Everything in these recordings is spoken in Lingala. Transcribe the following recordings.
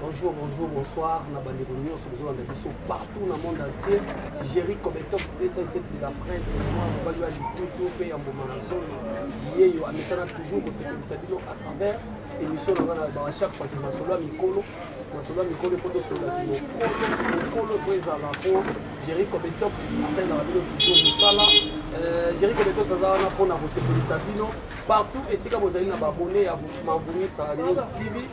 Bonjour, bonjour, bonsoir, na bande de Lyon, sur la biso partout dans le monde entier. Jerry Kobetox, 207 de la presse, moi, on va lui aller tout, tout, payer en bon manazon, qui est, mais ça n'a toujours, on s'est fait ça à travers l'émission, on a à chaque fois que je suis là, Mikolo, masolo ya mikolo mpo tosololaki mokolo mokolo mpo ezala mpo jerry kobetox asalelaka bino toujours mosala jerry kobetox aza wana mpo na kosepelisa bino partout esika bozali na babone ya mavumisa news tv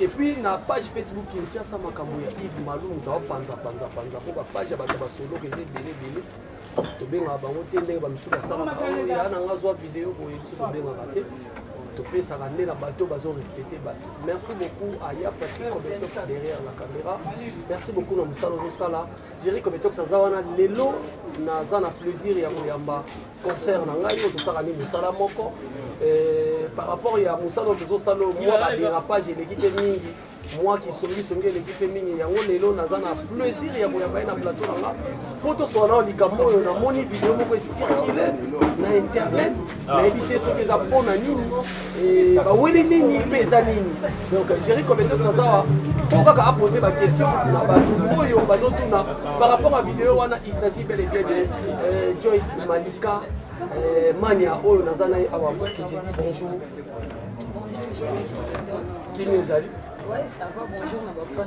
Et puis na page Facebook Kinshasa makambo ya Yves Malungu tawa panza panza panza mpo ba page ya bato basoloka eza ebele ebele tobengaka bango te ndenge bamisusu basalaka oyo ya na nga zwa video boye biso tobengaka te topesaka nde na bato bazo respecte bato merci beaucoup aya pati cometox derrière la caméra merci beaucoup na mosala ozosala jerry cometox aza wana lelo naza na plaisir ya koyamba concert na ngai oyo tosaka nde mosala moko eh, par rapport ya mosala oyo tozosala oyo mwa badérapage eleki te mingi mwa kisongisongi eleki mpe mingi yango lelo naza na plaisir ya koyamba ye na plateau na nga mpo tosala nao likambo oyo namoni video moko esirkile na internet nayebi te soki eza mpo na nini Eh, baweli nini mpe eza nini donc géri compétence aza wa mpo kaka apose baquestion na bato oyo bazotuna par rapport ya video wana il s'agit bel et bien de euh, joyce malika euh, mania oyo naza na ye awa que je dis bonjour kimi ezali Ouais, ça va, bonjour, on va faire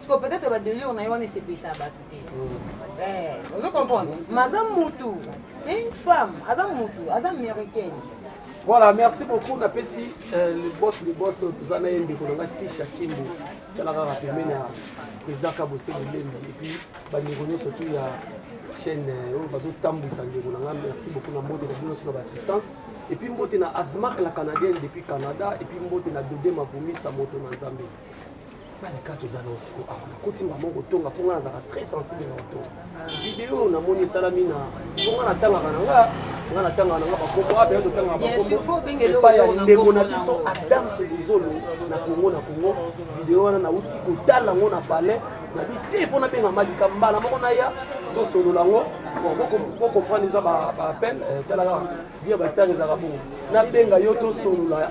siko peut-être ba delire na ye wana esepelisa bato te hmm. eh, ozo comprendre ma aza mutu c'est une femme aza mutu aza américaine voilà merci beaucoup napesi euh, le boss le boss toza na ye ndeko na nga kisha kimbo tala kaka pembeni ya président kabose bolembi epuis bandeko nyonso tu ya chaîne euh, oyo bazotambwisa ndeko na ngai merci beaucoup na mbote na bino soki na baassistance epuis mbote na azmak la canadienne depuis canada epuis mbote na dode mavumisa moto na nzambe baleka toza nao siko awa nakoti mbama okotonga mpo ngai nazalaka très sensible na kotonga video oyo namoni esalami na mpo ngai natangaka na nga ngai natangaka na nga bakombo ape yo totangaka bakomboepai ya ndeko na biso adam solizolo na kongo na kongo video wana nauti kotala yango na palais nabi te mpo nabenga malika mbala moko naya tosolola yango bokomprendre eza baappel eh, tala kaka via bastar ezalaka bongo nabenga yo tosolola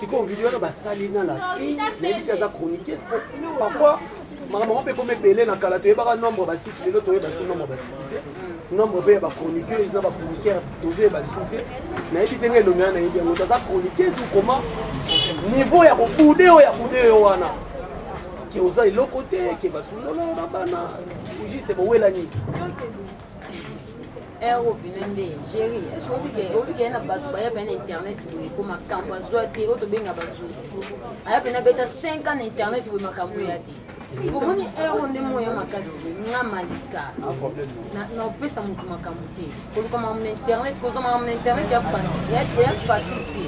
sikoyo video wana basali na la fille nayebi te aza chroniqueuse po parfois makambo yango mpe ekomi ebele na kala toyebaka nombre basite lelo toyeba lisusu nombre basite te nombre mpe ya bachroniqueuse na bachroniqueur tozoyeba lisusu te nayebi ndenge elongi wana nayebi yango toza chroniqueuse okoma niveau ya kobude oyo ya bude yo wana ke oza eloko te ke basundolo na bana juste bowela nini ero bino nde géri eske oyoki kee na bato baya pene na internet boye ko makambo azwa te oyo tobenga bazuzi aya pene abeta 5 ans na internet boye makambo ya te omoni ero nde moya makasi boye nga malika naopesa moto makambo te koluka makambo na internet kozwa makambo na internet ya facile te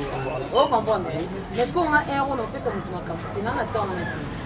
o comprendre mais sikoyo nga ero naopesa moto makambo te nanga ntango na te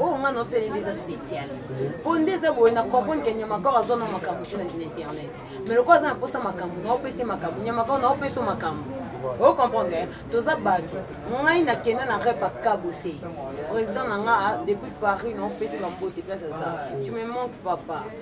oyo oh, nga na osali nde eza spécial mpo nde eza boye na comprendre ke nyamakao aza na makambo te na internet mais lokola aza na mposa makambo na opesi makambo nyamakao na opesi makambo o comprendre eh? toza bato ngai nakenda na repa kabose président na nga ah, depuis paris na opesi bambote place aza tu me manque papa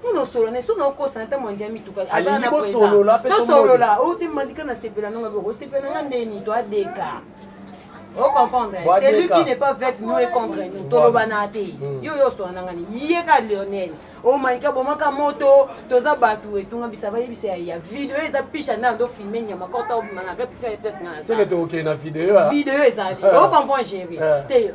mpona osolola na ye soki naokosana ntango andi ya mituka alingi bosolola mpe tosolola o oh, te mandika na sepela nanga boko osepela nanga ndeni to adeka o comprendre celui qui n'est pas avec nous et contre nous tolobana te hmm. yo yo osolola nanga ni ye ka lionel omanika bomaka moto toza bato etunga bisa bayebisa ya video eza picha nde ando filme nyama kota obima na replica ya place ngana seke tokokende na video video ezali okomprendre jere te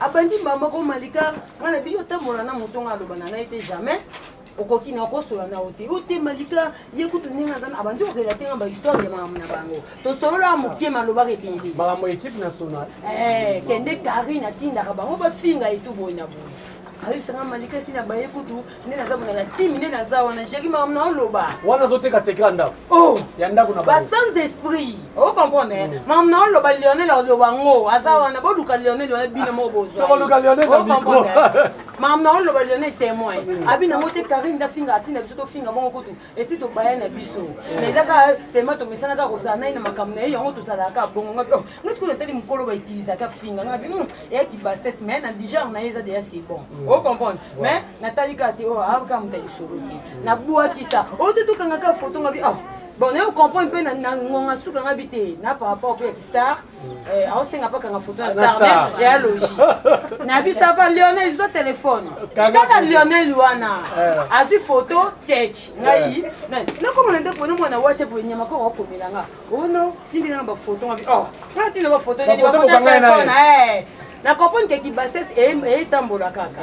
abandi mbala moko malika nga na bino otambola na moto nga aloba na ngai te jamais okoki na okosola na yo te yo te malika ye kutu ndenge aza abandi kokela te nga bahistoire ya makambo na bango tosolola moke malobaka ebele makambo ekipe national eh, kende karine atindaka bango bafinga etu boye na boye ayebisanga malika esi na baye kutu nde naza wana na timi nde naza wana jeri makambo na oloba wana azoteka sekre ya ndako oh! ya ndako na ba sans esprit o comprendre mm. makambo na oloba lionel aloba ngo aza mm. wana boluka lionel wana bino moko bozwaomakambo na oloba lionel témoin mm. abi nango te karine ndafinga atina biso tofinga bongo kutu esi tobaya na biso mais eza kaka tema tomesana kaka kozala nai na makambo na ye yango tozalaka kaka bongo nga oh, nga tikolo etali mokolo bautilisaka finga nga bi hmm, eyaki bassesse mais na dijare na ye eza deja c'est bon mm. o comprendre mais natali kaka te oyo oh, aaka ah, moto ya lisolo te nabwakisa o oh, te tokanga kaka foto nga bi ah bon nayo comprendre mpe na ngonga suka nga bi te na par rapport mpe ya kistar Eh, aosenga mpo akanga foto ya star me ya logi na bisava lionel zo telefone kaka lionel wana eh. azwi foto tek ngai eh. nakomona nde pone mwana wate boye nyama koko akomela nga ono oh tindela na bafoto ngabi o oh, nga tindela bafoto nini bafoto ya telefone na comprendre ke kibasese etambola kaka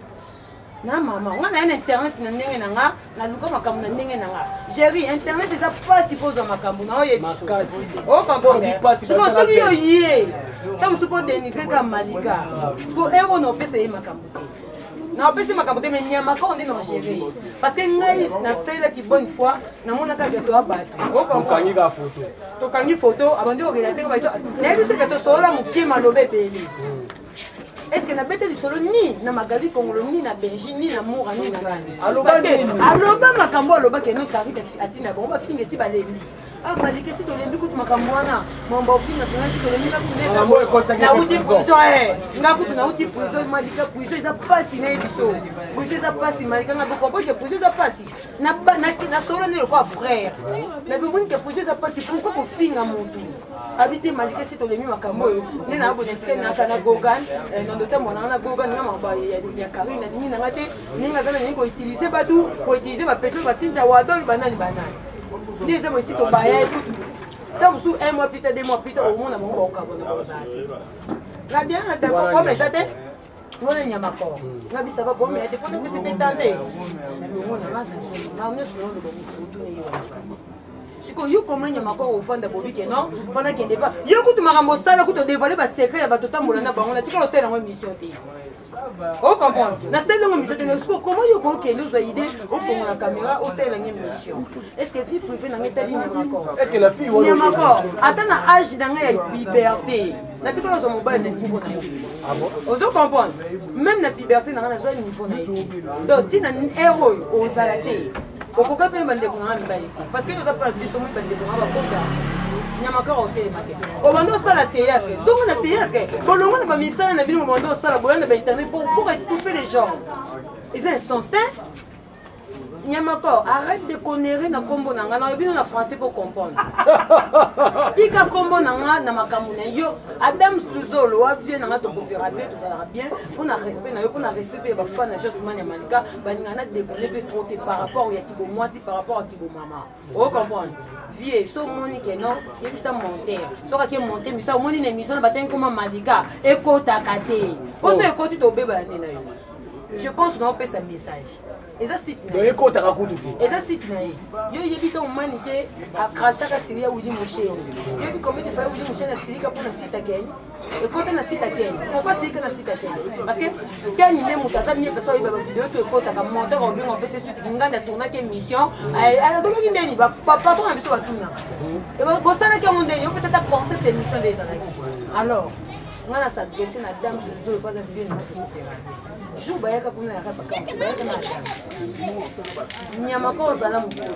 na mama nga naye na internet na ndenge na nga naluka makambo na ndenge na nga jeri internet eza mpasi mpo ozwa makambo na oyebi okomprendresoki yo ye ta mosusu mpo denigre ka malika siko ero na opesa ye makambo te na opesi makambo te me nyama kaka nde na ogere ye parce que ngai nasalelaki bonne foi namonaka ke toa bato okokangi ka foto tokangi foto abandi kokelate nayebi seke tosolola moke maloba ebele eske nabeta lisolo ni na magali kongolo ni na benji ni na mura ni na nani aloba makambo alobaki yango karita atinda bango bafinga esi balembi avalike ah, si tolembi kutu makambo wana mambo ofinga mpena si tolembi nakutunauti prison e nga kutu nauti prison malika prison eza mpasi na ye biso prison eza mpasi malika nga bokoboke prison eza mpasi nasolani lokola frère mais bomoni ke prison eza mpasi pourkoi kofinga motu abi te malike si tolemi makambo oyo nde na abona etikali naka na gogan eh, na ndota mwananga na gogan na maba ya karine na lingi nanga te ndenge aza na lingi koutilize batu koutilize bapetrole basinja wadol banani banani nde eza boyesi tobaya ekutu ntango mosusu un mois pita deux mois pita omona bango baokabona bakozala te na bien atako koma eza te wana nyama ko nga bisa ba bome ya depona bisi bitande nalongona nga gasolo nga nyonso naloba mutu ne ye wana pati sikoyo yo koma nyama ko ofanda bobi ke non fanda kende pa yo kutu makambo osala kutu odevale basecret ya bato otambola na bango na tikala osala yango émission te ocomprendre nasali yango émission te mais sikoyo koma yo kokende ozwa ide ofongola caméra osalela nge émission est ce que vie privé na nga etali nyama ko Est-ce que la fille wana nyama ko ata na age na nga ya liberté natikala ozwa mobali na niveau na yo ah ozo comprendre même na puberté na nga nazwa niveau na ye donc ntina ere oyo ozala te okoka mpe bandeko na nga mibali te parce que toza mpe na biso moi bandeko na nga bakota nyamakaka otelemake obanda osala théâtre songo na théâtre bolongo na bamisala na bino bobanda osala boya na bainternet mpo pour étouffe les gens eza instance te Nyamako, arrête de conneries na kombo na nga. Nalobi na français pour comprendre. Tika kombo na nga na makambo na yo. Adam Sluzolo wa vie na nga to kopera bien, to sala bien. Pour na respect na yo, pour na respect pe ba fan na Jasmine Malika, ba ninga na déconner pe trop te par rapport ya kibo mwasi, par rapport à kibo maman. o comprendre vie so omoni ke non yebisa monter soki ake monter misa omoni na émission na batangi koma malika ekotaka te mpo so ekoti tobebana te na yo je pense na opesa message eza site na ye ekotaka kutu te eza site na ye yo oyebi ntango mani ke akrashaka sili ya wili mosheni yoyebi komete faye wili mosheni asilika mpo na site akei ekota na site ya ken pourkoi tiyike na site ya ken parce que ken nde moto aza mie pesa oyeba bavideo to ekotaka monteur obingo apesa suite nganda tournaki émission alobaki ndeni bapatron na biso batuna bosalaki yango ndeni opesa ata concept émission nde ezalaki alors nga na s'adresse na dame jojo lokola aza vieux jour bayaka kuna yaka bakansi bayaka na dame nyama ko ozala mokolo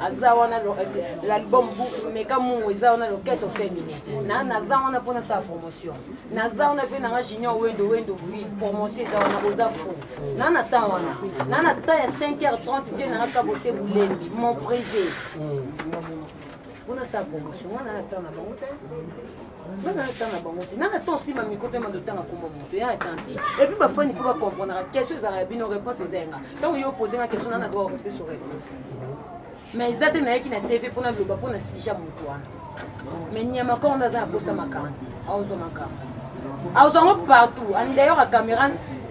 aza wana l'album meka mungu eza wana loketo féminin na naza wana mpo nasala promotion naza wana mpe nanga junior wendo wendo vi promotion eza wana boza fou na na temps wana na na temps ya 5 heures 30 vie nanga kabose bulembi mon privé mpo nasala promotion wana na temps na bango te nanga atanga bango te nanga to osima mikro mpe mando otanga kombo moto ya atanga te epuis bafani fo bacomprenaka question ezalaka ya bino réponse eza yanga ntango yo opose nga question nana droit okopeso réponse mais eza te nayaki na tv mpo naloba mpo na sija moto wana mais nyama kongo nde aza na posa makambo aozwa makambo aozwa yango partout ani d'ailleurs ya cameran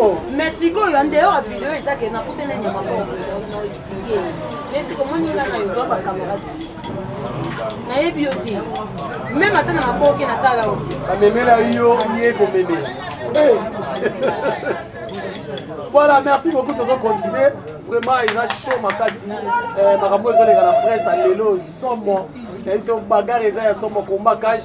Oh, mais sikoyo en dehors ya video eza ke nakuta na nyama moko no explike mais siko moni nga na yoto ba camarade nayebi yo te meme ata na maboke na tala yo te bamemela yo ye komemela eh. voilà merci beaucoup tozo continue vraiment eza chaud makasi eh, makambo ezoleka na presse ya lelo somo na biso bagare eza ya somo combat cage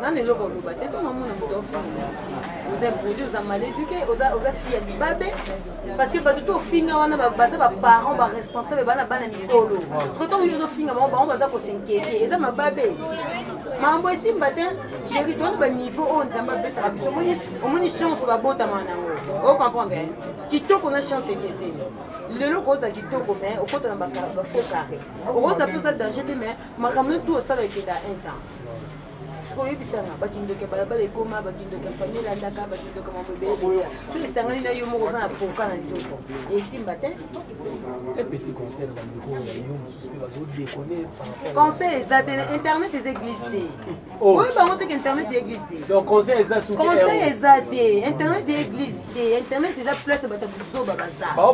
nanu eloko oloba te ntongo amona moto ofinga oza impoli oza mal éduqué oza fille ya libabe parce que bato to ofinga wana baza baparent baresponsable bana bana mikolo soki ntongo yo ozofinga bango bango baza kosenkete eza mababe mambo esimba te géri toni baniveau oyo nzambe apesaka biso omoni omoni chance babotama nango ocomprendre eh? kitoko na chance ekeseni lelo okoza kitoko mai okota na bafaux carré okoza mpe oza danger te mai makambo neti osala ekenda un temps sikoyo oyebisanga bakindoki ya balabala ekoma bakindoki ya famille elandaka bakindoki ya mambo ebele so esangani na yo moko oza na pourka na njoko esimba te conseil eza te na internet eza eglise te oh. oyo bango teke internet ya eglise teconseil eza te internet ya eglise te internet eza place bato buzoba bazabaoyo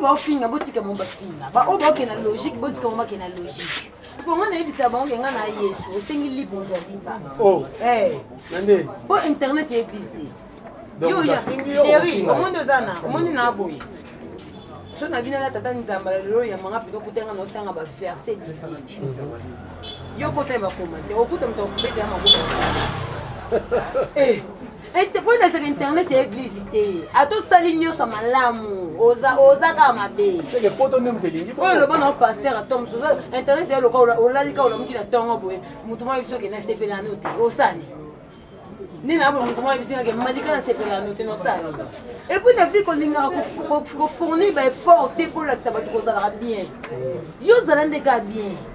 baofinga botika mo bafinga baoyo baokenda logique botika mo bakenda logique konga nayebisa bango ke nga na yesu osengi libre ozwa liba oh. eh. po internet ya eglise te yoya chéri omoni oza na omoni na boye so na bino na tata nzamba lelo yamanga pito kutanga na otanga baverse bibie yo kota ye bakoma te okuta moto akobeta ya makoba eh. mpo eh, nazaka internet ya eglise te ata osali nyonso malamu oza kaka mabe oyo eloba na paster atoms internet ya loka olali kaka olamuki na ntongo boye motu mwa biso okenda sepela no te osani nde na boye motu mwa biso kake malika na sepela no te nosali epuis na vie kolingaka kofournir baeffort te mpo olakisa bato kozalaka bien yo ozala nde kaka bien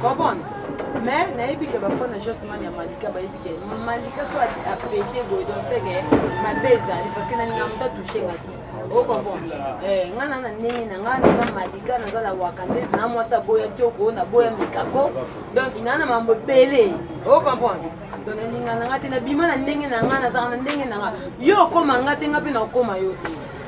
comprendre mais nayebi ke bafana na justement ya malika bayebi ke malika so apete boye donc seke mabe ezali parce que nalinga moto atushe nga te okomprendre eh, nga na na ndenge na nga naza malika naza na wakandese na mwasi aboya tioko naboya mikako donc naa na mambo ebele okomprendre donc nalinga na nga te nabima na ndenge na nga nazaka na ndenge na nga yo okoma nga te nga mpe nakoma yo te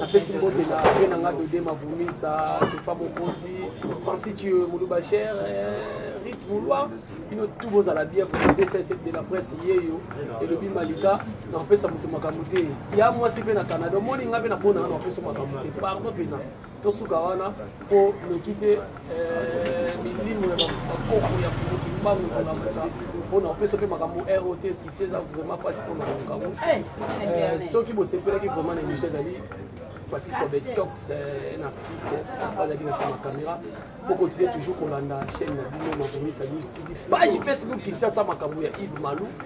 napesi mbote na vie na nga dode mavumisa sefa mokonzi franci tu moluba cher eh, rit molwa bino tu bozala bien bsf de la presse yeyo elobi malika na kopesa moto makambo te ya mwasi mpe na canada omoni nga mpe na mpo na nga na kopesa makambo te pardon mpena tosuka wana mpo noki te mpona opesa mpe makambo rot succès eza vraiment mpasi mpona makambo soki bosepelaki vraiment na émission ezali Patrick Obetox, euh, un artiste, bazalaki na nsima caméra bokontinue toujours kolanda chaîne na bino makomisa news tv page facebook kinshasa makambo ya yves malou